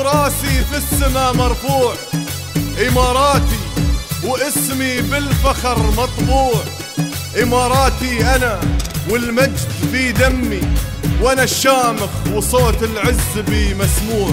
وراسي في السما مرفوع. إماراتي واسمي بالفخر مطبوع. إماراتي أنا والمجد في دمي وأنا الشامخ وصوت العز بي مسموع.